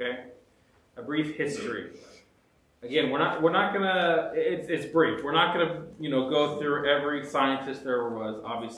Okay, a brief history. Again, we're not we're not gonna. It's it's brief. We're not gonna you know go through every scientist there was. Obviously.